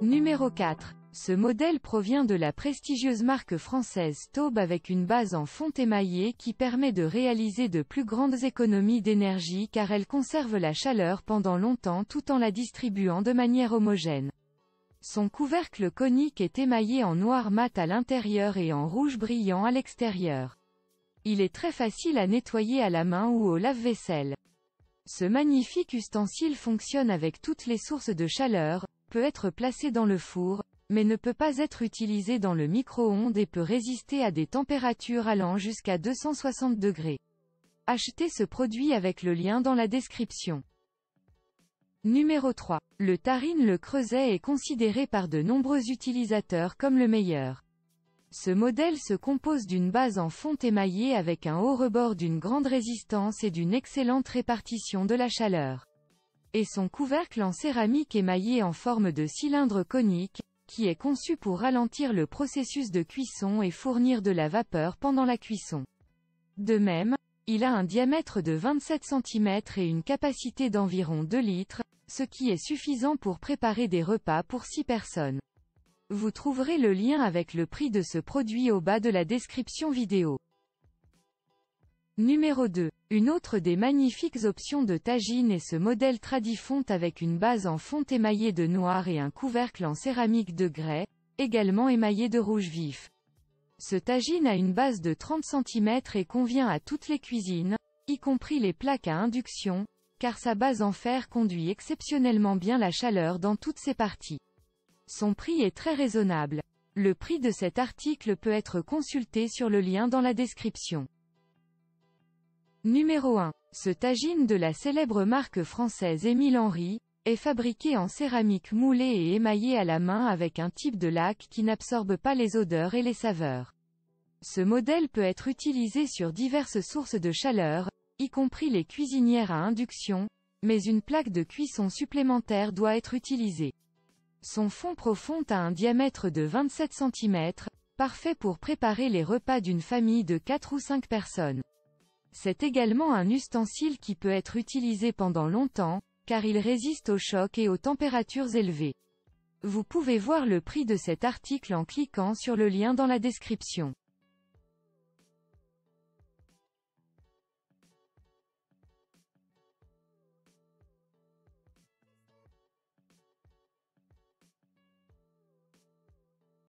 Numéro 4. Ce modèle provient de la prestigieuse marque française Taube avec une base en fonte émaillée qui permet de réaliser de plus grandes économies d'énergie car elle conserve la chaleur pendant longtemps tout en la distribuant de manière homogène. Son couvercle conique est émaillé en noir mat à l'intérieur et en rouge brillant à l'extérieur. Il est très facile à nettoyer à la main ou au lave-vaisselle. Ce magnifique ustensile fonctionne avec toutes les sources de chaleur, peut être placé dans le four, mais ne peut pas être utilisé dans le micro-ondes et peut résister à des températures allant jusqu'à 260 degrés. Achetez ce produit avec le lien dans la description. Numéro 3. Le Tarine Le Creuset est considéré par de nombreux utilisateurs comme le meilleur. Ce modèle se compose d'une base en fonte émaillée avec un haut rebord d'une grande résistance et d'une excellente répartition de la chaleur. Et son couvercle en céramique émaillé en forme de cylindre conique, qui est conçu pour ralentir le processus de cuisson et fournir de la vapeur pendant la cuisson. De même, il a un diamètre de 27 cm et une capacité d'environ 2 litres, ce qui est suffisant pour préparer des repas pour 6 personnes. Vous trouverez le lien avec le prix de ce produit au bas de la description vidéo. Numéro 2. Une autre des magnifiques options de tagine est ce modèle Tradifonte avec une base en fonte émaillée de noir et un couvercle en céramique de grès, également émaillé de rouge vif. Ce tagine a une base de 30 cm et convient à toutes les cuisines, y compris les plaques à induction, car sa base en fer conduit exceptionnellement bien la chaleur dans toutes ses parties. Son prix est très raisonnable. Le prix de cet article peut être consulté sur le lien dans la description. Numéro 1. Ce tagine de la célèbre marque française Émile Henry, est fabriqué en céramique moulée et émaillée à la main avec un type de lac qui n'absorbe pas les odeurs et les saveurs. Ce modèle peut être utilisé sur diverses sources de chaleur, y compris les cuisinières à induction, mais une plaque de cuisson supplémentaire doit être utilisée. Son fond profond a un diamètre de 27 cm, parfait pour préparer les repas d'une famille de 4 ou 5 personnes. C'est également un ustensile qui peut être utilisé pendant longtemps, car il résiste aux chocs et aux températures élevées. Vous pouvez voir le prix de cet article en cliquant sur le lien dans la description.